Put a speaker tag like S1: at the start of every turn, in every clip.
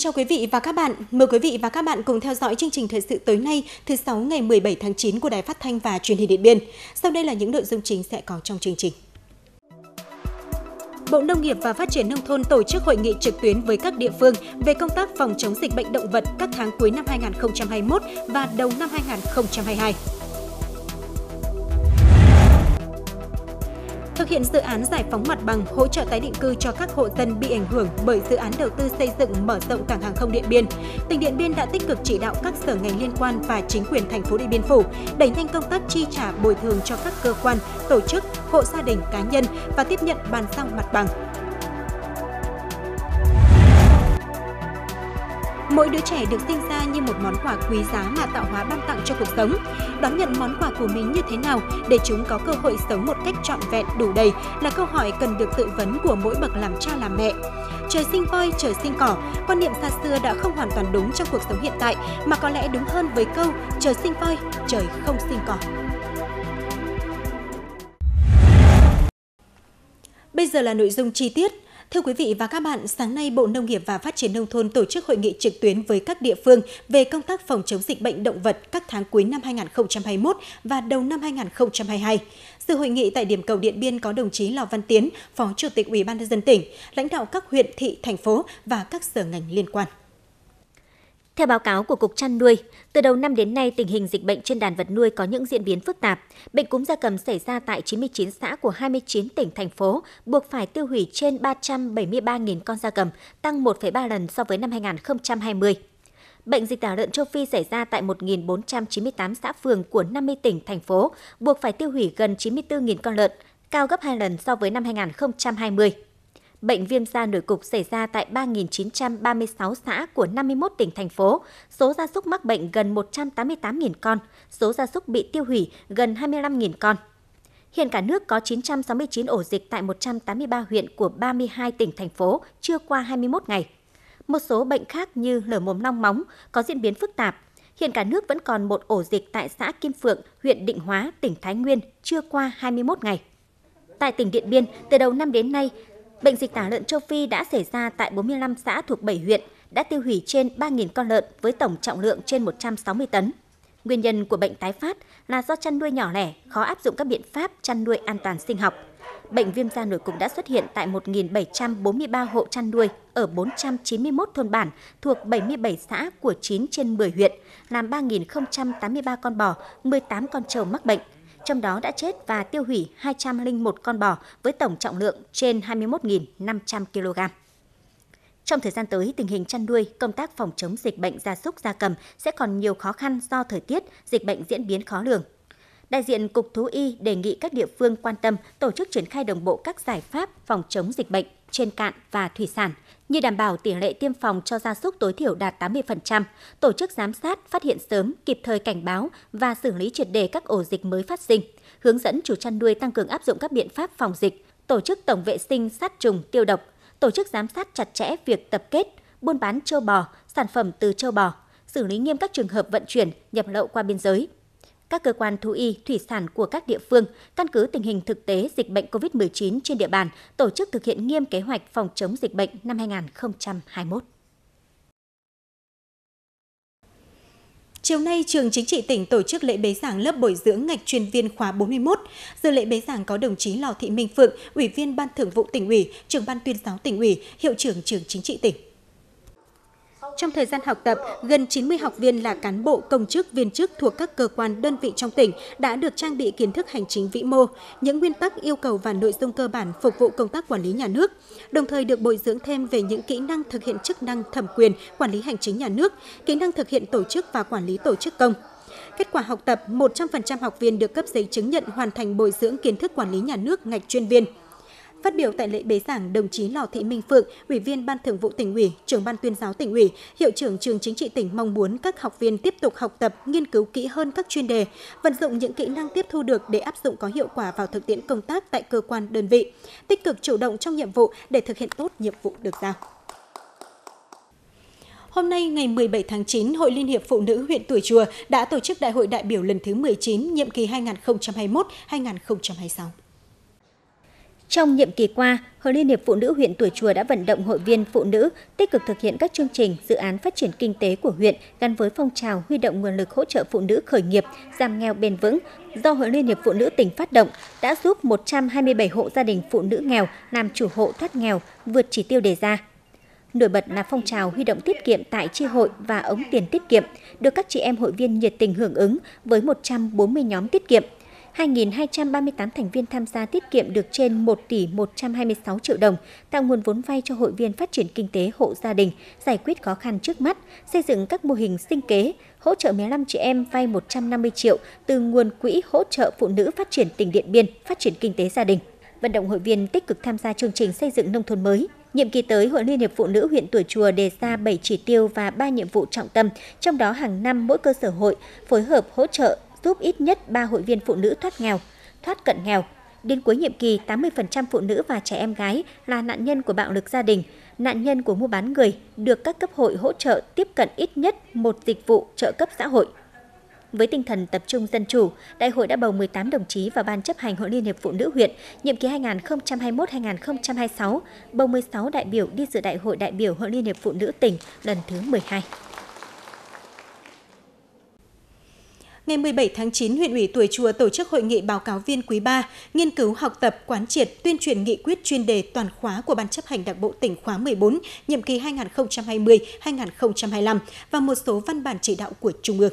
S1: chào quý vị và các bạn. Mời quý vị và các bạn cùng theo dõi chương trình thời sự tối nay thứ sáu ngày 17 tháng 9 của Đài Phát Thanh và Truyền hình Điện Biên. Sau đây là những nội dung chính sẽ có trong chương trình. Bộ Nông nghiệp và Phát triển Nông thôn tổ chức hội nghị trực tuyến với các địa phương về công tác phòng chống dịch bệnh động vật các tháng cuối năm 2021 và đầu năm 2022. hiện dự án giải phóng mặt bằng hỗ trợ tái định cư cho các hộ dân bị ảnh hưởng bởi dự án đầu tư xây dựng mở rộng cảng hàng không Điện Biên. Tỉnh Điện Biên đã tích cực chỉ đạo các sở ngành liên quan và chính quyền thành phố Điện Biên Phủ đẩy nhanh công tác chi trả bồi thường cho các cơ quan, tổ chức, hộ gia đình cá nhân và tiếp nhận bàn giao mặt bằng Mỗi đứa trẻ được sinh ra như một món quà quý giá mà tạo hóa ban tặng cho cuộc sống. Đón nhận món quà của mình như thế nào để chúng có cơ hội sống một cách trọn vẹn đủ đầy là câu hỏi cần được tự vấn của mỗi bậc làm cha làm mẹ. Trời sinh voi, trời sinh cỏ, quan niệm xa xưa đã không hoàn toàn đúng trong cuộc sống hiện tại mà có lẽ đúng hơn với câu trời sinh voi, trời không sinh cỏ. Bây giờ là nội dung chi tiết. Thưa quý vị và các bạn, sáng nay Bộ Nông nghiệp và Phát triển Nông thôn tổ chức hội nghị trực tuyến với các địa phương về công tác phòng chống dịch bệnh động vật các tháng cuối năm 2021 và đầu năm 2022. Dự hội nghị tại điểm cầu Điện Biên có đồng chí Lò Văn Tiến, Phó Chủ tịch Ủy ban nhân dân tỉnh, lãnh đạo các huyện, thị, thành phố và các sở ngành liên quan. Theo báo cáo của
S2: Cục Chăn nuôi, từ đầu năm đến nay tình hình dịch bệnh trên đàn vật nuôi có những diễn biến phức tạp. Bệnh cúm gia cầm xảy ra tại 99 xã của 29 tỉnh thành phố, buộc phải tiêu hủy trên 373.000 con gia cầm, tăng 1,3 lần so với năm 2020. Bệnh dịch tả lợn châu Phi xảy ra tại 1.498 xã phường của 50 tỉnh, thành phố, buộc phải tiêu hủy gần 94.000 con lợn, cao gấp 2 lần so với năm 2020 bệnh viêm da nổi cục xảy ra tại 3.936 xã của 51 tỉnh thành phố, số gia súc mắc bệnh gần 188.000 con, số gia súc bị tiêu hủy gần 25.000 con. Hiện cả nước có 969 ổ dịch tại 183 huyện của 32 tỉnh thành phố chưa qua 21 ngày. Một số bệnh khác như lở mồm long móng có diễn biến phức tạp. Hiện cả nước vẫn còn một ổ dịch tại xã Kim Phượng, huyện Định Hóa, tỉnh Thái Nguyên chưa qua 21 ngày. Tại tỉnh Điện Biên, từ đầu năm đến nay, Bệnh dịch tả lợn châu Phi đã xảy ra tại 45 xã thuộc 7 huyện, đã tiêu hủy trên 3.000 con lợn với tổng trọng lượng trên 160 tấn. Nguyên nhân của bệnh tái phát là do chăn nuôi nhỏ lẻ, khó áp dụng các biện pháp chăn nuôi an toàn sinh học. Bệnh viêm da nổi cục đã xuất hiện tại 1.743 hộ chăn nuôi ở 491 thôn bản thuộc 77 xã của 9 trên 10 huyện, làm 3.083 con bò, 18 con trâu mắc bệnh, trong đó đã chết và tiêu hủy 201 con bò với tổng trọng lượng trên 21.500 kg. Trong thời gian tới, tình hình chăn nuôi, công tác phòng chống dịch bệnh gia súc gia cầm sẽ còn nhiều khó khăn do thời tiết, dịch bệnh diễn biến khó lường. Đại diện Cục Thú Y đề nghị các địa phương quan tâm tổ chức triển khai đồng bộ các giải pháp phòng chống dịch bệnh, trên cạn và thủy sản như đảm bảo tỷ lệ tiêm phòng cho gia súc tối thiểu đạt 80%, tổ chức giám sát, phát hiện sớm, kịp thời cảnh báo và xử lý triệt đề các ổ dịch mới phát sinh, hướng dẫn chủ chăn nuôi tăng cường áp dụng các biện pháp phòng dịch, tổ chức tổng vệ sinh sát trùng tiêu độc, tổ chức giám sát chặt chẽ việc tập kết, buôn bán châu bò, sản phẩm từ châu bò, xử lý nghiêm các trường hợp vận chuyển, nhập lậu qua biên giới – các cơ quan thú y, thủy sản của các địa phương, căn cứ tình hình thực tế dịch bệnh COVID-19 trên địa bàn, tổ chức thực hiện nghiêm kế hoạch phòng
S1: chống dịch bệnh năm 2021. Chiều nay, Trường Chính trị tỉnh tổ chức lễ bế giảng lớp bồi dưỡng ngạch chuyên viên khóa 41. Dự lễ bế giảng có đồng chí Lò Thị Minh Phượng, Ủy viên Ban Thường vụ tỉnh ủy, Trưởng ban tuyên giáo tỉnh ủy, Hiệu trưởng Trường Chính trị tỉnh. Trong thời gian học tập, gần 90 học viên là cán bộ công chức viên chức thuộc các cơ quan đơn vị trong tỉnh đã được trang bị kiến thức hành chính vĩ mô, những nguyên tắc yêu cầu và nội dung cơ bản phục vụ công tác quản lý nhà nước, đồng thời được bồi dưỡng thêm về những kỹ năng thực hiện chức năng thẩm quyền quản lý hành chính nhà nước, kỹ năng thực hiện tổ chức và quản lý tổ chức công. Kết quả học tập, 100% học viên được cấp giấy chứng nhận hoàn thành bồi dưỡng kiến thức quản lý nhà nước ngạch chuyên viên. Phát biểu tại lễ bế giảng, đồng chí Lò Thị Minh Phượng, Ủy viên Ban Thường vụ tỉnh ủy, trưởng Ban tuyên giáo tỉnh ủy, Hiệu trưởng Trường Chính trị tỉnh mong muốn các học viên tiếp tục học tập, nghiên cứu kỹ hơn các chuyên đề, vận dụng những kỹ năng tiếp thu được để áp dụng có hiệu quả vào thực tiễn công tác tại cơ quan đơn vị, tích cực chủ động trong nhiệm vụ để thực hiện tốt nhiệm vụ được giao. Hôm nay ngày 17 tháng 9, Hội Liên hiệp Phụ nữ huyện Tuổi Chùa đã tổ chức Đại hội đại biểu lần thứ 19, nhiệm kỳ 2021-2026. Trong nhiệm kỳ qua, Hội Liên hiệp Phụ nữ huyện tuổi Chùa
S2: đã vận động hội viên phụ nữ tích cực thực hiện các chương trình, dự án phát triển kinh tế của huyện gắn với phong trào huy động nguồn lực hỗ trợ phụ nữ khởi nghiệp, giảm nghèo bền vững do Hội Liên hiệp Phụ nữ tỉnh phát động đã giúp 127 hộ gia đình phụ nữ nghèo làm chủ hộ thoát nghèo vượt chỉ tiêu đề ra. Nổi bật là phong trào huy động tiết kiệm tại chi hội và ống tiền tiết kiệm, được các chị em hội viên nhiệt tình hưởng ứng với 140 nhóm tiết kiệm – 2.238 thành viên tham gia tiết kiệm được trên 1 tỷ 126 triệu đồng, tạo nguồn vốn vay cho hội viên phát triển kinh tế hộ gia đình, giải quyết khó khăn trước mắt, xây dựng các mô hình sinh kế, hỗ trợ 15 chị em vay 150 triệu từ nguồn quỹ hỗ trợ phụ nữ phát triển tỉnh Điện Biên, phát triển kinh tế gia đình. Vận động hội viên tích cực tham gia chương trình xây dựng nông thôn mới, Nhiệm kỳ tới, Hội Liên hiệp Phụ nữ huyện Tuổi Chùa đề ra 7 chỉ tiêu và 3 nhiệm vụ trọng tâm, trong đó hàng năm mỗi cơ sở hội phối hợp hỗ trợ giúp ít nhất 3 hội viên phụ nữ thoát nghèo, thoát cận nghèo. Đến cuối nhiệm kỳ, 80% phụ nữ và trẻ em gái là nạn nhân của bạo lực gia đình, nạn nhân của mua bán người được các cấp hội hỗ trợ tiếp cận ít nhất một dịch vụ trợ cấp xã hội. Với tinh thần tập trung dân chủ, đại hội đã bầu 18 đồng chí vào ban chấp hành Hội Liên hiệp Phụ nữ huyện nhiệm kỳ 2021-2026, bầu 16 đại
S1: biểu đi dự đại hội đại biểu Hội Liên hiệp Phụ nữ tỉnh lần thứ 12. ngày 17 tháng 9, huyện ủy Tuổi Chùa tổ chức hội nghị báo cáo viên quý 3, nghiên cứu học tập, quán triệt, tuyên truyền nghị quyết chuyên đề toàn khóa của Ban chấp hành Đảng bộ tỉnh khóa 14, nhiệm kỳ 2020-2025 và một số văn bản chỉ đạo của Trung ương.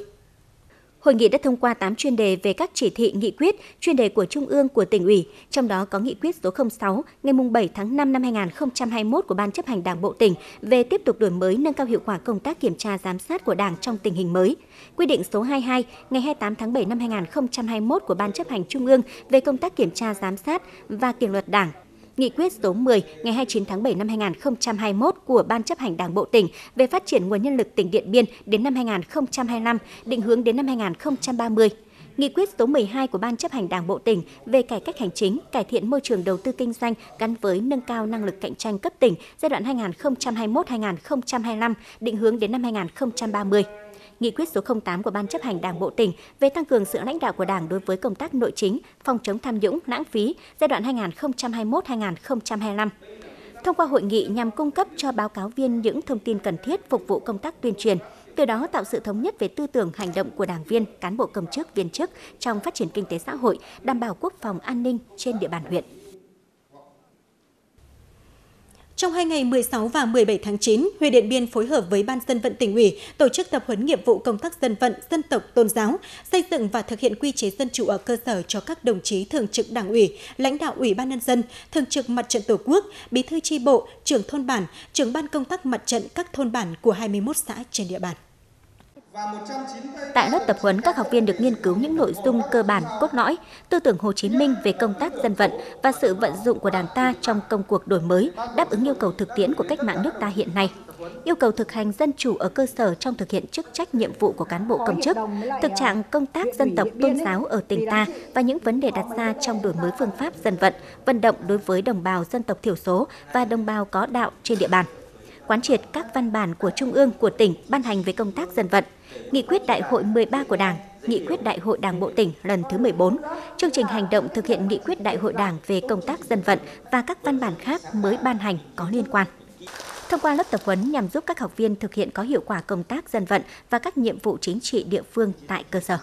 S1: Hội nghị đã thông qua 8 chuyên đề về các chỉ thị nghị quyết, chuyên đề của
S2: Trung ương của tỉnh ủy, trong đó có nghị quyết số 06 ngày 7 tháng 5 năm 2021 của Ban chấp hành Đảng Bộ tỉnh về tiếp tục đổi mới nâng cao hiệu quả công tác kiểm tra giám sát của Đảng trong tình hình mới. Quy định số 22 ngày 28 tháng 7 năm 2021 của Ban chấp hành Trung ương về công tác kiểm tra giám sát và kỷ luật Đảng Nghị quyết số 10 ngày 29 tháng 7 năm 2021 của Ban chấp hành Đảng bộ tỉnh về phát triển nguồn nhân lực tỉnh Điện Biên đến năm 2025, định hướng đến năm 2030. Nghị quyết số 12 của Ban chấp hành Đảng bộ tỉnh về cải cách hành chính, cải thiện môi trường đầu tư kinh doanh gắn với nâng cao năng lực cạnh tranh cấp tỉnh giai đoạn 2021-2025, định hướng đến năm 2030 nghị quyết số 08 của Ban chấp hành Đảng Bộ tỉnh về tăng cường sự lãnh đạo của Đảng đối với công tác nội chính, phòng chống tham nhũng, lãng phí giai đoạn 2021-2025 thông qua hội nghị nhằm cung cấp cho báo cáo viên những thông tin cần thiết phục vụ công tác tuyên truyền, từ đó tạo sự thống nhất về tư tưởng hành động của đảng viên, cán bộ công chức viên chức trong phát triển kinh tế xã hội, đảm bảo quốc
S1: phòng an ninh trên địa bàn huyện. Trong hai ngày 16 và 17 tháng 9, huyện Điện Biên phối hợp với Ban dân vận tỉnh ủy tổ chức tập huấn nghiệp vụ công tác dân vận, dân tộc, tôn giáo, xây dựng và thực hiện quy chế dân chủ ở cơ sở cho các đồng chí thường trực đảng ủy, lãnh đạo ủy ban nhân dân, thường trực mặt trận tổ quốc, bí thư tri bộ, trưởng thôn bản, trưởng ban công tác mặt trận các thôn bản của 21 xã trên địa bàn. Tại lớp tập huấn, các học viên được nghiên cứu những nội dung cơ bản, cốt lõi, tư tưởng Hồ Chí
S2: Minh về công tác dân vận và sự vận dụng của Đảng ta trong công cuộc đổi mới, đáp ứng yêu cầu thực tiễn của cách mạng nước ta hiện nay yêu cầu thực hành dân chủ ở cơ sở trong thực hiện chức trách nhiệm vụ của cán bộ công chức, thực trạng công tác dân tộc tôn giáo ở tỉnh ta và những vấn đề đặt ra trong đổi mới phương pháp dân vận, vận động đối với đồng bào dân tộc thiểu số và đồng bào có đạo trên địa bàn quán triệt các văn bản của Trung ương, của tỉnh ban hành về công tác dân vận, Nghị quyết Đại hội 13 của Đảng, Nghị quyết Đại hội Đảng Bộ tỉnh lần thứ 14, chương trình hành động thực hiện Nghị quyết Đại hội Đảng về công tác dân vận và các văn bản khác mới ban hành có liên quan. Thông qua lớp tập huấn nhằm giúp các học viên thực hiện có hiệu quả công tác dân vận và các nhiệm vụ
S1: chính trị địa phương tại cơ sở.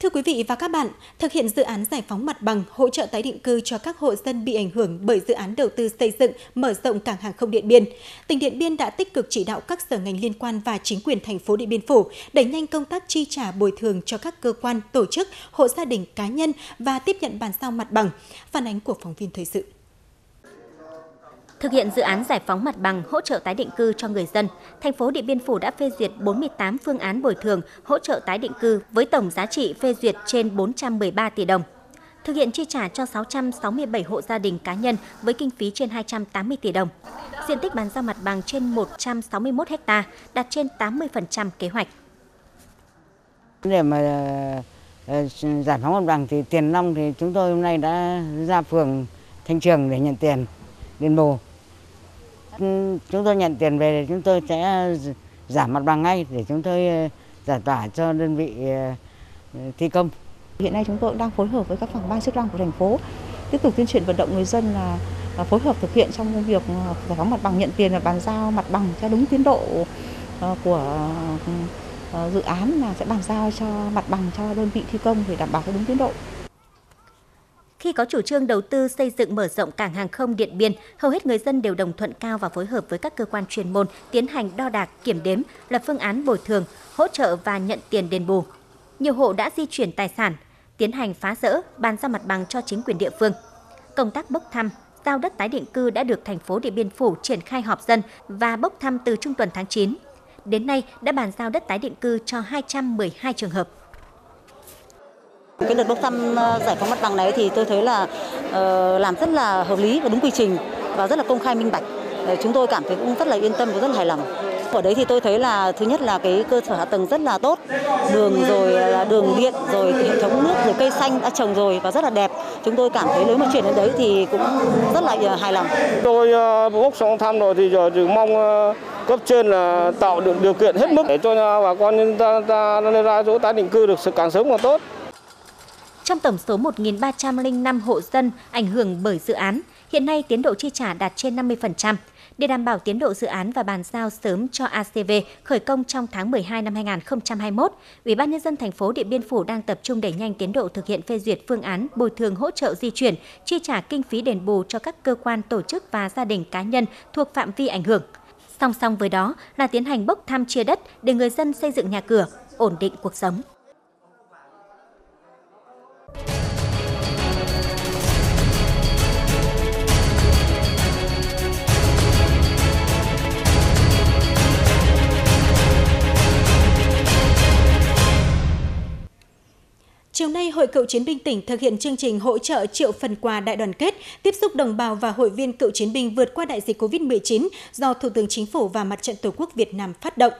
S1: Thưa quý vị và các bạn, thực hiện dự án giải phóng mặt bằng hỗ trợ tái định cư cho các hộ dân bị ảnh hưởng bởi dự án đầu tư xây dựng mở rộng cảng hàng không Điện Biên, tỉnh Điện Biên đã tích cực chỉ đạo các sở ngành liên quan và chính quyền thành phố Điện Biên Phủ đẩy nhanh công tác chi trả bồi thường cho các cơ quan, tổ chức, hộ gia đình cá nhân và tiếp nhận bàn giao mặt bằng. Phản ánh của phóng viên thời sự. Thực hiện dự án giải phóng mặt bằng hỗ trợ tái định cư cho người dân, thành phố Điện Biên Phủ
S2: đã phê duyệt 48 phương án bồi thường hỗ trợ tái định cư với tổng giá trị phê duyệt trên 413 tỷ đồng. Thực hiện chi trả cho 667 hộ gia đình cá nhân với kinh phí trên 280 tỷ đồng. Diện tích bàn giao mặt bằng trên 161 ha, đạt trên 80% kế hoạch.
S1: Để mà ờ, giải phóng mặt bằng thì tiền nông thì chúng tôi hôm nay đã ra phường Thanh Trường để nhận tiền đền bù chúng tôi nhận tiền về thì chúng tôi sẽ ờ, giảm mặt bằng ngay để chúng tôi ờ, giải tỏa cho đơn vị ờ, thi công. Hiện nay chúng tôi đang phối hợp với các phòng ban chức năng của thành phố tiếp tục tuyên truyền vận động người dân là phối hợp thực hiện trong việc giải phóng mặt bằng nhận tiền và bàn giao mặt bằng cho đúng tiến độ của dự án là sẽ bàn giao cho mặt bằng cho đơn vị thi công để đảm bảo theo đúng tiến độ.
S2: Khi có chủ trương đầu tư xây dựng mở rộng cảng hàng không Điện Biên, hầu hết người dân đều đồng thuận cao và phối hợp với các cơ quan chuyên môn tiến hành đo đạc, kiểm đếm, lập phương án bồi thường, hỗ trợ và nhận tiền đền bù. Nhiều hộ đã di chuyển tài sản, tiến hành phá rỡ, bàn giao mặt bằng cho chính quyền địa phương. Công tác bốc thăm, giao đất tái định cư đã được thành phố Điện Biên Phủ triển khai họp dân và bốc thăm từ trung tuần tháng 9. Đến nay đã bàn giao đất tái định cư cho 212 trường
S1: hợp. Cái đợt bốc thăm ờ, giải phóng mặt bằng này thì tôi thấy là ờ, làm rất là hợp lý và đúng quy trình và rất là công khai minh bạch. Ờ, chúng tôi cảm thấy cũng rất là yên tâm và rất là hài lòng. Ở đấy thì tôi thấy là thứ nhất là cái cơ sở hạ tầng rất là tốt, đường rồi là đường điện rồi hệ thống nước rồi cây xanh đã trồng rồi và rất là đẹp. Chúng tôi cảm thấy nếu mà chuyển đến đấy thì cũng rất là hài lòng.
S3: Tôi bốc xong thăm rồi thì giờ chỉ mong cấp trên là tạo được điều kiện hết mức để cho bà con nhân ta, ta lên ra chỗ tái định cư được càng sớm càng tốt.
S2: Trong tổng số 1.305 hộ dân ảnh hưởng bởi dự án, hiện nay tiến độ chi trả đạt trên 50%. Để đảm bảo tiến độ dự án và bàn giao sớm cho ACV khởi công trong tháng 12 năm 2021, Ủy ban nhân dân thành phố Điện Biên Phủ đang tập trung đẩy nhanh tiến độ thực hiện phê duyệt phương án bồi thường hỗ trợ di chuyển, chi trả kinh phí đền bù cho các cơ quan tổ chức và gia đình cá nhân thuộc phạm vi ảnh hưởng. Song song với đó là tiến hành bốc thăm chia đất để người dân xây dựng nhà cửa, ổn định cuộc sống.
S1: Chiều nay, Hội Cựu chiến binh tỉnh thực hiện chương trình hỗ trợ triệu phần quà đại đoàn kết, tiếp xúc đồng bào và hội viên cựu chiến binh vượt qua đại dịch COVID-19 do Thủ tướng Chính phủ và Mặt trận Tổ quốc Việt Nam phát động.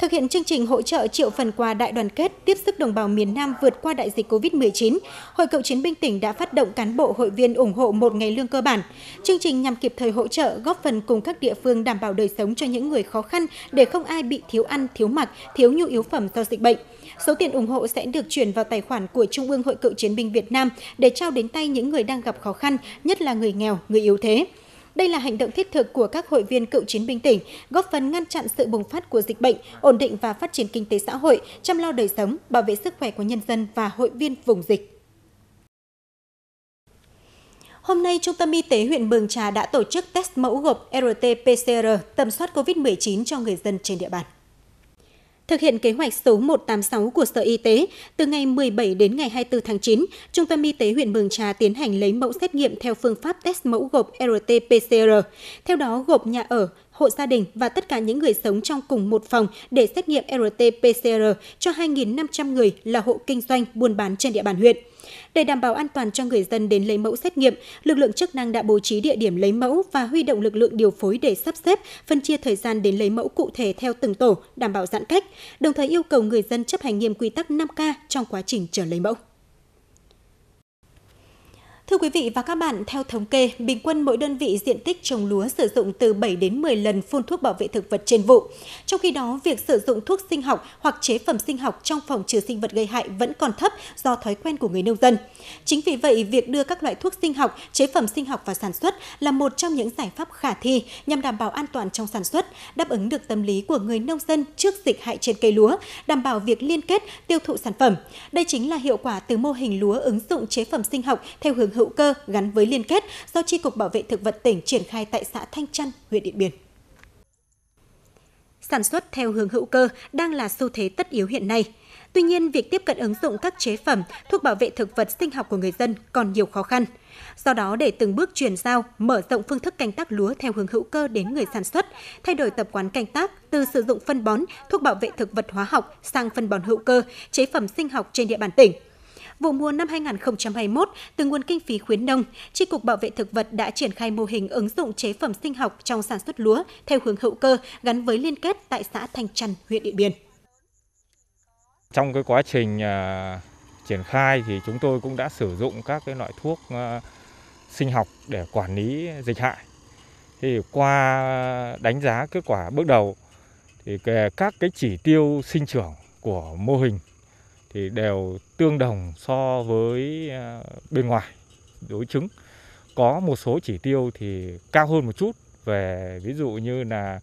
S1: Thực hiện chương trình hỗ trợ triệu phần quà đại đoàn kết tiếp sức đồng bào miền Nam vượt qua đại dịch COVID-19, Hội cựu chiến binh tỉnh đã phát động cán bộ hội viên ủng hộ một ngày lương cơ bản. Chương trình nhằm kịp thời hỗ trợ góp phần cùng các địa phương đảm bảo đời sống cho những người khó khăn để không ai bị thiếu ăn, thiếu mặc, thiếu nhu yếu phẩm do dịch bệnh. Số tiền ủng hộ sẽ được chuyển vào tài khoản của Trung ương Hội cựu chiến binh Việt Nam để trao đến tay những người đang gặp khó khăn, nhất là người nghèo, người yếu thế. Đây là hành động thiết thực của các hội viên cựu chiến binh tỉnh, góp phần ngăn chặn sự bùng phát của dịch bệnh, ổn định và phát triển kinh tế xã hội, chăm lo đời sống, bảo vệ sức khỏe của nhân dân và hội viên vùng dịch. Hôm nay, Trung tâm Y tế huyện Mường Trà đã tổ chức test mẫu gộp RT-PCR tầm soát COVID-19 cho người dân trên địa bàn. Thực hiện kế hoạch số 186 của Sở Y tế, từ ngày 17 đến ngày 24 tháng 9, Trung tâm Y tế huyện Mường Trà tiến hành lấy mẫu xét nghiệm theo phương pháp test mẫu gộp RT-PCR. Theo đó, gộp nhà ở, hộ gia đình và tất cả những người sống trong cùng một phòng để xét nghiệm RT-PCR cho 2.500 người là hộ kinh doanh buôn bán trên địa bàn huyện. Để đảm bảo an toàn cho người dân đến lấy mẫu xét nghiệm, lực lượng chức năng đã bố trí địa điểm lấy mẫu và huy động lực lượng điều phối để sắp xếp, phân chia thời gian đến lấy mẫu cụ thể theo từng tổ, đảm bảo giãn cách, đồng thời yêu cầu người dân chấp hành nghiêm quy tắc 5K trong quá trình chờ lấy mẫu. Thưa quý vị và các bạn, theo thống kê, bình quân mỗi đơn vị diện tích trồng lúa sử dụng từ 7 đến 10 lần phun thuốc bảo vệ thực vật trên vụ. Trong khi đó, việc sử dụng thuốc sinh học hoặc chế phẩm sinh học trong phòng trừ sinh vật gây hại vẫn còn thấp do thói quen của người nông dân. Chính vì vậy, việc đưa các loại thuốc sinh học, chế phẩm sinh học vào sản xuất là một trong những giải pháp khả thi nhằm đảm bảo an toàn trong sản xuất, đáp ứng được tâm lý của người nông dân trước dịch hại trên cây lúa, đảm bảo việc liên kết tiêu thụ sản phẩm. Đây chính là hiệu quả từ mô hình lúa ứng dụng chế phẩm sinh học theo hướng hữu cơ gắn với liên kết do Tri Cục Bảo vệ Thực vật tỉnh triển khai tại xã Thanh Trăn, huyện Điện Biên sản xuất theo hướng hữu cơ đang là xu thế tất yếu hiện nay. Tuy nhiên, việc tiếp cận ứng dụng các chế phẩm, thuốc bảo vệ thực vật sinh học của người dân còn nhiều khó khăn. Do đó, để từng bước chuyển giao, mở rộng phương thức canh tác lúa theo hướng hữu cơ đến người sản xuất, thay đổi tập quán canh tác từ sử dụng phân bón, thuốc bảo vệ thực vật hóa học sang phân bón hữu cơ, chế phẩm sinh học trên địa bàn tỉnh – Vụ mùa năm 2021, từ nguồn kinh phí khuyến nông, Tri Cục Bảo vệ Thực vật đã triển khai mô hình ứng dụng chế phẩm sinh học trong sản xuất lúa theo hướng hữu cơ gắn với liên kết tại xã Thanh Trần, huyện Điện Biên.
S3: Trong cái quá trình uh, triển khai thì chúng tôi cũng đã sử dụng các cái loại thuốc uh, sinh học để quản lý dịch hại. Thì qua đánh giá kết quả bước đầu thì các cái chỉ tiêu sinh trưởng của mô hình thì đều tương đồng so với à, bên ngoài đối chứng. Có một số chỉ tiêu thì cao hơn một chút về ví dụ như là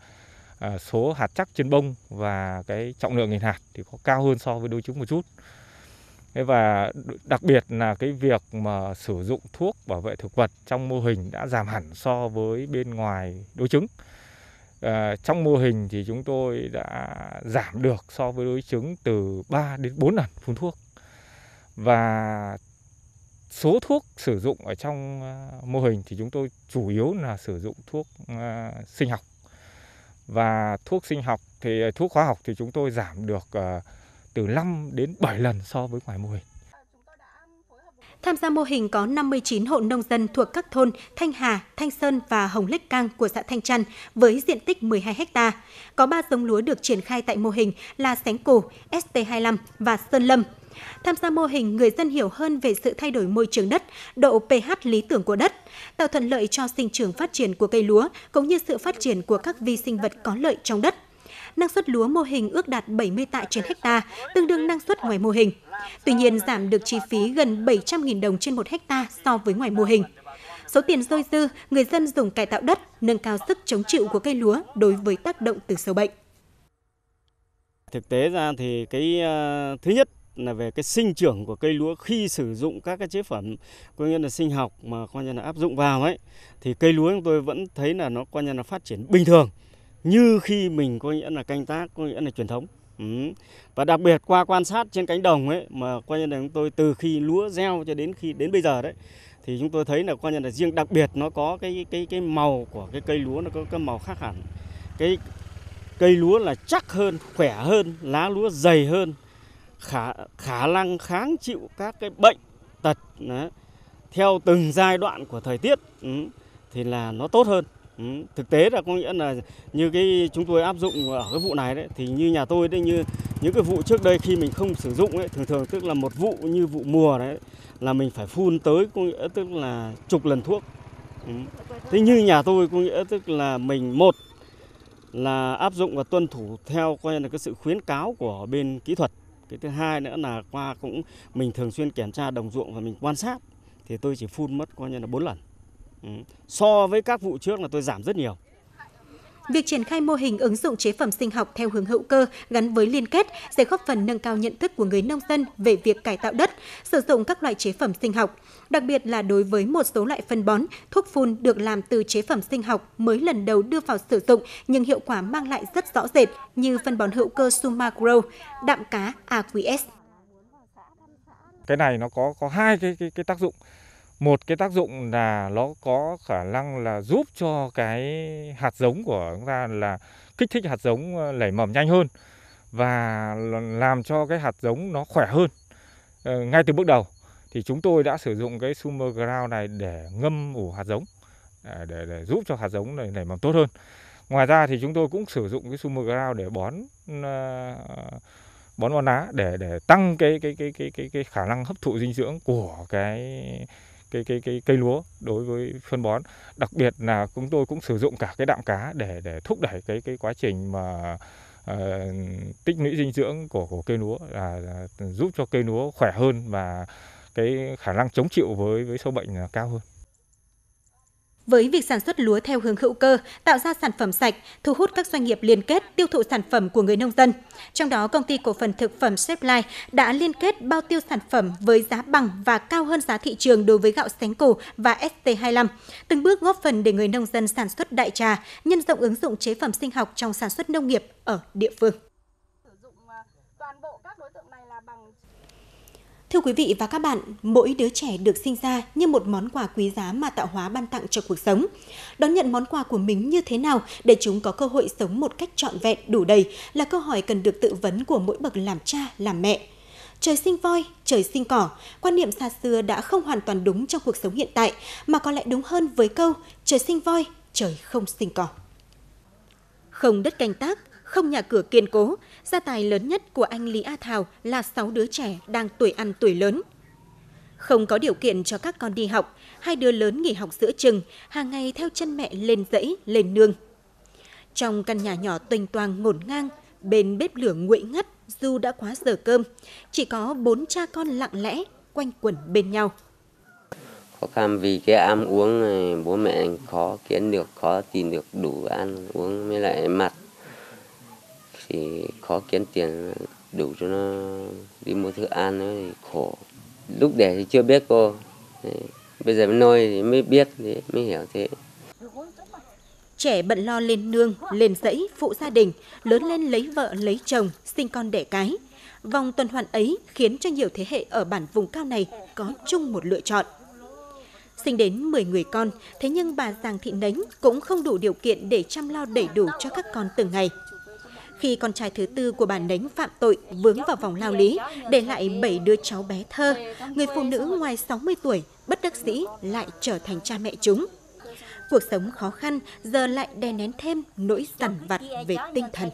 S3: à, số hạt chắc trên bông và cái trọng lượng nghìn hạt thì có cao hơn so với đối chứng một chút. và đặc biệt là cái việc mà sử dụng thuốc bảo vệ thực vật trong mô hình đã giảm hẳn so với bên ngoài đối chứng. Ờ, trong mô hình thì chúng tôi đã giảm được so với đối chứng từ 3 đến 4 lần phun thuốc. Và số thuốc sử dụng ở trong ờ, mô hình thì chúng tôi chủ yếu là sử dụng thuốc ờ, sinh học. Và thuốc sinh học thì thuốc hóa học thì chúng tôi giảm được từ 5 đến 7 lần so với ngoài mô hình.
S1: Tham gia mô hình có 59 hộ nông dân thuộc các thôn Thanh Hà, Thanh Sơn và Hồng Lích Cang của xã Thanh Trăn với diện tích 12 ha. Có 3 giống lúa được triển khai tại mô hình là sánh cổ, ST25 và sơn lâm. Tham gia mô hình, người dân hiểu hơn về sự thay đổi môi trường đất, độ pH lý tưởng của đất, tạo thuận lợi cho sinh trưởng phát triển của cây lúa cũng như sự phát triển của các vi sinh vật có lợi trong đất. Năng suất lúa mô hình ước đạt 70 tạ trên hecta, tương đương năng suất ngoài mô hình. Tuy nhiên giảm được chi phí gần 700.000 đồng trên một hecta so với ngoài mô hình. Số tiền dôi dư, người dân dùng cải tạo đất, nâng cao sức chống chịu của cây lúa đối với tác động từ sâu bệnh.
S4: Thực tế ra thì cái uh, thứ nhất là về cái sinh trưởng của cây lúa khi sử dụng các cái chế phẩm có nghĩa là sinh học mà coi như là áp dụng vào ấy thì cây lúa chúng tôi vẫn thấy là nó coi như là phát triển bình thường như khi mình có nghĩa là canh tác có nghĩa là truyền thống ừ. và đặc biệt qua quan sát trên cánh đồng ấy mà coi như là chúng tôi từ khi lúa gieo cho đến khi đến bây giờ đấy thì chúng tôi thấy là coi như là riêng đặc biệt nó có cái cái cái màu của cái cây lúa nó có cái màu khác hẳn cái cây lúa là chắc hơn khỏe hơn lá lúa dày hơn khả khả năng kháng chịu các cái bệnh tật đó, theo từng giai đoạn của thời tiết ừ, thì là nó tốt hơn Ừ, thực tế là có nghĩa là như cái chúng tôi áp dụng ở cái vụ này đấy thì như nhà tôi đấy như những cái vụ trước đây khi mình không sử dụng ấy thường thường tức là một vụ như vụ mùa đấy là mình phải phun tới có nghĩa tức là chục lần thuốc ừ. thế như nhà tôi có nghĩa tức là mình một là áp dụng và tuân thủ theo coi là cái sự khuyến cáo của bên kỹ thuật cái thứ hai nữa là qua cũng mình thường xuyên kiểm tra đồng ruộng và mình quan sát thì tôi chỉ phun mất coi như là bốn lần Ừ. So với các vụ trước là tôi giảm rất nhiều.
S1: Việc triển khai mô hình ứng dụng chế phẩm sinh học theo hướng hữu cơ gắn với liên kết sẽ góp phần nâng cao nhận thức của người nông dân về việc cải tạo đất, sử dụng các loại chế phẩm sinh học, đặc biệt là đối với một số loại phân bón, thuốc phun được làm từ chế phẩm sinh học mới lần đầu đưa vào sử dụng nhưng hiệu quả mang lại rất rõ rệt như phân bón hữu cơ Sumagro, đạm cá AQS.
S4: Cái
S3: này nó có có hai cái cái, cái tác dụng một cái tác dụng là nó có khả năng là giúp cho cái hạt giống của chúng ta là kích thích hạt giống nảy ờ, mầm nhanh hơn và làm cho cái hạt giống nó khỏe hơn ờ, ngay từ bước đầu thì chúng tôi đã sử dụng cái Summer Ground này để ngâm ủ hạt giống à, để, để giúp cho hạt giống này nảy mầm tốt hơn. Ngoài ra thì chúng tôi cũng sử dụng cái Summer Ground để bón ờ, bón bón lá để để tăng cái cái cái cái cái, cái khả năng hấp thụ dinh dưỡng của cái cái cái cái cây lúa đối với phân bón đặc biệt là chúng tôi cũng sử dụng cả cái đạm cá để để thúc đẩy cái cái quá trình mà uh, tích lũy dinh dưỡng của của cây lúa là giúp cho cây lúa khỏe hơn và cái khả năng chống chịu với với sâu bệnh cao hơn
S1: với việc sản xuất lúa theo hướng hữu cơ, tạo ra sản phẩm sạch, thu hút các doanh nghiệp liên kết tiêu thụ sản phẩm của người nông dân. Trong đó, công ty cổ phần thực phẩm Shepline đã liên kết bao tiêu sản phẩm với giá bằng và cao hơn giá thị trường đối với gạo sánh cổ và ST25, từng bước góp phần để người nông dân sản xuất đại trà, nhân rộng ứng dụng chế phẩm sinh học trong sản xuất nông nghiệp ở địa phương. Thưa quý vị và các bạn, mỗi đứa trẻ được sinh ra như một món quà quý giá mà tạo hóa ban tặng cho cuộc sống. Đón nhận món quà của mình như thế nào để chúng có cơ hội sống một cách trọn vẹn đủ đầy là câu hỏi cần được tự vấn của mỗi bậc làm cha, làm mẹ. Trời sinh voi, trời sinh cỏ, quan niệm xa xưa đã không hoàn toàn đúng trong cuộc sống hiện tại, mà có lẽ đúng hơn với câu trời sinh voi, trời không sinh cỏ. Không đất canh tác, không nhà cửa kiên cố, Gia tài lớn nhất của anh Lý A Thảo là 6 đứa trẻ đang tuổi ăn tuổi lớn. Không có điều kiện cho các con đi học, hai đứa lớn nghỉ học giữa chừng, hàng ngày theo chân mẹ lên dãy, lên nương. Trong căn nhà nhỏ tuênh toang ngổn ngang, bên bếp lửa nguội ngắt dù đã quá giờ cơm, chỉ có bốn cha con lặng lẽ quanh quẩn bên nhau.
S4: Khó khăn vì cái ăn uống này, bố mẹ khó kiếm được, khó tìm được đủ ăn uống với lại mặt thì khó kiếm tiền đủ cho nó đi mua thức ăn nữa thì khổ lúc đẻ thì chưa biết cô bây giờ mới nuôi thì mới biết mới hiểu thế
S1: trẻ bận lo lên nương lên dãy phụ gia đình lớn lên lấy vợ lấy chồng sinh con đẻ cái vòng tuần hoàn ấy khiến cho nhiều thế hệ ở bản vùng cao này có chung một lựa chọn sinh đến 10 người con, thế nhưng bà Giàng Thị Nánh cũng không đủ điều kiện để chăm lo đầy đủ cho các con từng ngày khi con trai thứ tư của bà đánh phạm tội vướng vào vòng lao lý, để lại 7 đứa cháu bé thơ. Người phụ nữ ngoài 60 tuổi, bất đắc dĩ lại trở thành cha mẹ chúng. Cuộc sống khó khăn giờ lại đè nén thêm nỗi dằn vặt về tinh thần.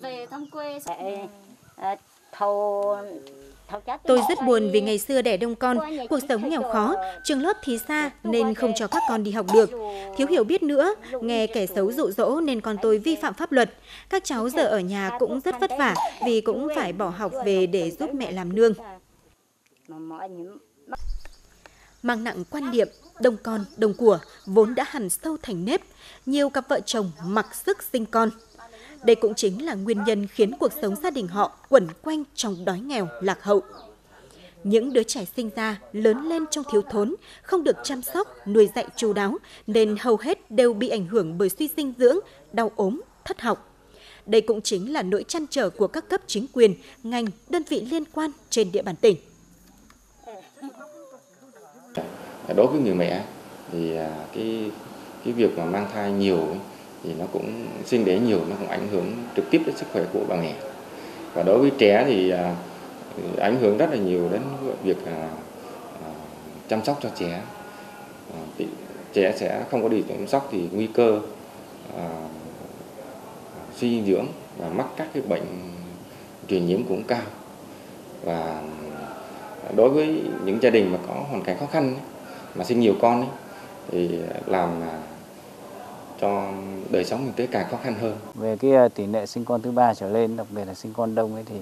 S2: Về thăm quê sẽ à, thầu Tôi rất buồn vì ngày
S1: xưa đẻ đông con, cuộc sống nghèo khó, trường lớp thì xa nên không cho các con đi học được. Thiếu hiểu biết nữa, nghe kẻ xấu dụ dỗ nên con tôi vi phạm pháp luật. Các cháu giờ ở nhà cũng rất vất vả vì cũng phải bỏ học về để giúp mẹ làm nương. Mang nặng quan niệm đông con, đông của vốn đã hằn sâu thành nếp, nhiều cặp vợ chồng mặc sức sinh con. Đây cũng chính là nguyên nhân khiến cuộc sống gia đình họ quẩn quanh trong đói nghèo, lạc hậu. Những đứa trẻ sinh ra, lớn lên trong thiếu thốn, không được chăm sóc, nuôi dạy chú đáo, nên hầu hết đều bị ảnh hưởng bởi suy dinh dưỡng, đau ốm, thất học. Đây cũng chính là nỗi chăn trở của các cấp chính quyền, ngành, đơn vị liên quan trên địa bàn tỉnh.
S3: Đối với người mẹ thì à, cái cái việc mà mang thai nhiều thì nó cũng sinh đẻ nhiều nó cũng ảnh hưởng trực tiếp đến sức khỏe của bà mẹ và đối với trẻ thì à, ảnh hưởng rất là nhiều đến việc à, à, chăm sóc cho trẻ trẻ sẽ không có đi chăm sóc thì nguy cơ suy dinh dưỡng và mắc các cái bệnh truyền nhiễm cũng cao và đối với những gia đình mà có hoàn cảnh khó khăn mà sinh nhiều con ấy, thì làm cho đời sống kinh tế càng khó khăn hơn. Về cái ờ, tỷ lệ sinh con thứ ba trở lên, đặc biệt là sinh con đông ấy thì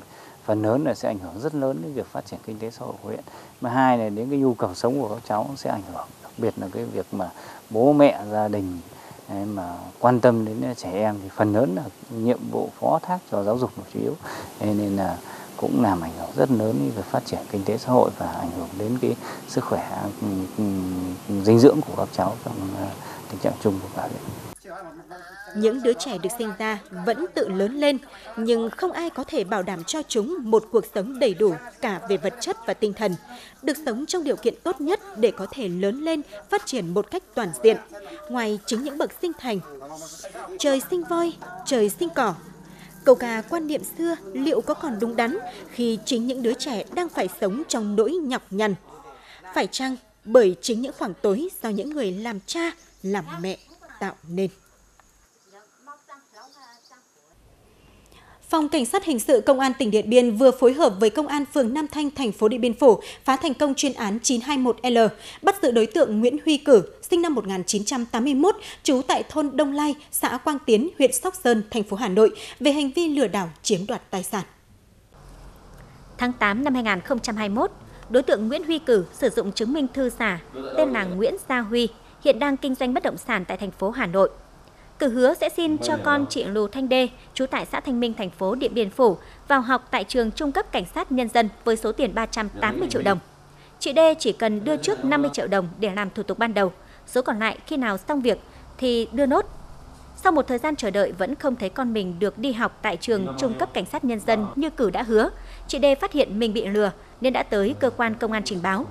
S3: phần lớn là sẽ ảnh hưởng rất lớn đến việc phát triển kinh tế xã hội của huyện. Mà hai này đến cái nhu cầu sống của các cháu sẽ ảnh hưởng, đặc biệt là cái việc mà bố mẹ gia đình mà quan tâm đến ờ, trẻ em thì phần lớn là nhiệm vụ phó thác cho giáo dục là chủ yếu. Nên là cũng làm ảnh hưởng rất lớn đến việc phát triển kinh tế xã hội và ảnh hưởng đến cái sức khỏe dinh dưỡng của các cháu trong ờ,
S4: tình trạng chung của cả huyện.
S1: Những đứa trẻ được sinh ra vẫn tự lớn lên, nhưng không ai có thể bảo đảm cho chúng một cuộc sống đầy đủ cả về vật chất và tinh thần, được sống trong điều kiện tốt nhất để có thể lớn lên, phát triển một cách toàn diện, ngoài chính những bậc sinh thành. Trời sinh voi, trời sinh cỏ, Câu ca quan niệm xưa liệu có còn đúng đắn khi chính những đứa trẻ đang phải sống trong nỗi nhọc nhằn? Phải chăng bởi chính những khoảng tối do những người làm cha, làm mẹ tạo nên? Phòng Cảnh sát Hình sự Công an tỉnh Điện Biên vừa phối hợp với Công an phường Nam Thanh, thành phố Điện Biên Phủ phá thành công chuyên án 921L, bắt giữ đối tượng Nguyễn Huy Cử, sinh năm 1981, trú tại thôn Đông Lai, xã Quang Tiến, huyện Sóc Sơn, thành phố Hà Nội về hành vi lừa đảo chiếm đoạt tài sản. Tháng 8 năm 2021,
S2: đối tượng Nguyễn Huy Cử sử dụng chứng minh thư giả tên là Nguyễn Gia Huy, hiện đang kinh doanh bất động sản tại thành phố Hà Nội cử hứa sẽ xin vâng cho con chị Lù Thanh Đê, trú tại xã Thanh Minh, thành phố Điện Biên Phủ, vào học tại trường trung cấp cảnh sát nhân dân với số tiền 380 triệu đồng. Chị Đê chỉ cần đưa trước 50 triệu đồng để làm thủ tục ban đầu, số còn lại khi nào xong việc thì đưa nốt. Sau một thời gian chờ đợi vẫn không thấy con mình được đi học tại trường trung cấp cảnh sát nhân dân như cử đã hứa, chị Đê phát hiện mình bị lừa nên đã tới cơ quan công an trình báo.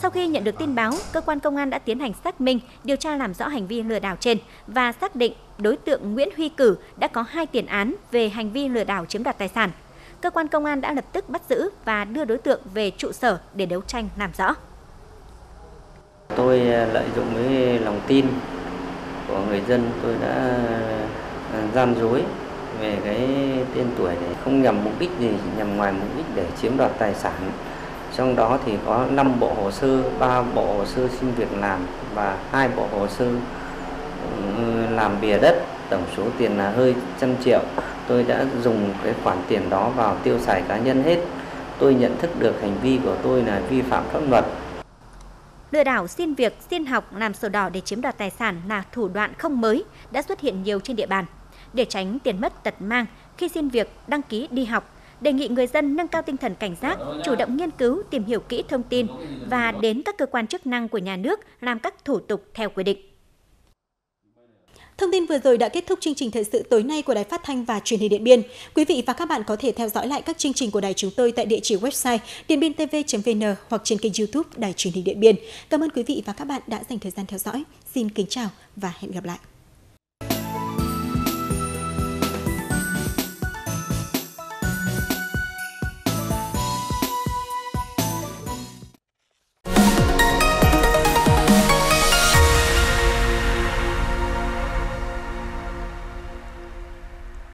S2: Sau khi nhận được tin báo, cơ quan công an đã tiến hành xác minh, điều tra làm rõ hành vi lừa đảo trên và xác định đối tượng Nguyễn Huy Cử đã có hai tiền án về hành vi lừa đảo chiếm đoạt tài sản. Cơ quan công an đã lập tức bắt giữ và đưa đối tượng về trụ sở để đấu tranh làm rõ.
S4: Tôi à, lợi dụng với lòng tin của người dân, tôi đã à, gian dối về cái tên tuổi để không nhằm mục đích gì, nhằm ngoài mục đích để chiếm đoạt tài sản trong đó thì có 5 bộ hồ sơ 3 bộ hồ sơ xin việc làm và hai bộ hồ sơ làm bìa đất tổng số tiền là hơi trăm triệu tôi đã dùng cái khoản tiền đó vào tiêu xài cá nhân hết tôi nhận thức được hành vi của tôi là vi phạm pháp luật
S2: Lừa đảo xin việc, xin học, làm sổ đỏ để chiếm đoạt tài sản là thủ đoạn không mới, đã xuất hiện nhiều trên địa bàn. Để tránh tiền mất tật mang, khi xin việc, đăng ký đi học, đề nghị người dân nâng cao tinh thần cảnh giác, chủ động nghiên cứu, tìm hiểu kỹ
S1: thông tin và đến các cơ quan chức năng của nhà nước làm các thủ tục theo quy định. Thông tin vừa rồi đã kết thúc chương trình thời sự tối nay của Đài Phát thanh và Truyền hình Điện Biên. Quý vị và các bạn có thể theo dõi lại các chương trình của đài chúng tôi tại địa chỉ website dienbientv.vn hoặc trên kênh YouTube Đài Truyền hình Điện Biên. Cảm ơn quý vị và các bạn đã dành thời gian theo dõi. Xin kính chào và hẹn gặp lại.